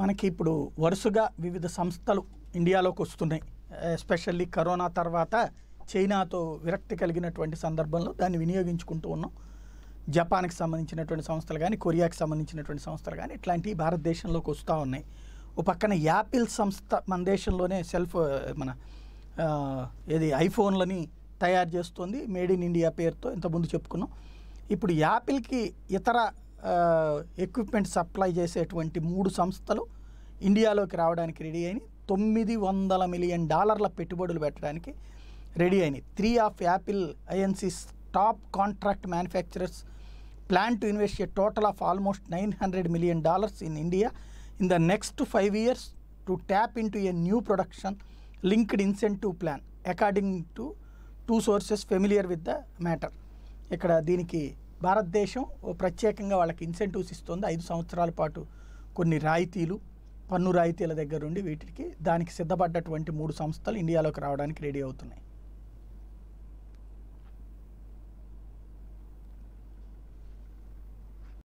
మనకి ఇప్పుడు వరుసగా వివిధ సంస్థలు ఇండియాలోకి వస్తున్నాయి. ఎస్పెషల్లీ కరోనా తర్వాత చైనాతో విరక్తి కలిగినటువంటి సందర్భంలో దాన్ని వినియోగించుకుంటూ ఉన్నాం. జపాన్కి సంబంధించినటువంటి సంస్థలు కానీ కొరియాకి సంబంధించినటువంటి సంస్థలు కానీ ఇట్లాంటివి భారతదేశంలోకి వస్తూ ఉన్నాయి. ఓ పక్కన యాపిల్ సంస్థ మన దేశంలోనే సెల్ఫ్ మన ఏది ఐఫోన్లని తయారు చేస్తుంది. మేడ్ ఇన్ ఇండియా పేరుతో ఇంతకుముందు చెప్పుకున్నాం. ఇప్పుడు యాపిల్కి ఇతర ఎక్విప్మెంట్ సప్లై చేసేటువంటి మూడు సంస్థలు ఇండియాలోకి రావడానికి రెడీ అయినాయి. తొమ్మిది వందల మిలియన్ డాలర్ల పెట్టుబడులు పెట్టడానికి రెడీ అయినాయి. Three of Apple Inc's top contract manufacturers plan to invest a total of almost nine hundred million dollars in India in the next five years to tap into a new production linked incentive plan according to two sources familiar with the matter ఇక్కడ దీనికి భారతదేశం ఓ ప్రత్యేకంగా వాళ్ళకి incentives ఇస్తుంది. ఐదు సంవత్సరాల పాటు కొన్ని రాయితీలు పన్ను రాయితీల దగ్గర నుండి వీటికి దానికి సిద్ధపడ్డటువంటి మూడు సంస్థలు ఇండియాలోకి రావడానికి రెడీ అవుతున్నాయి.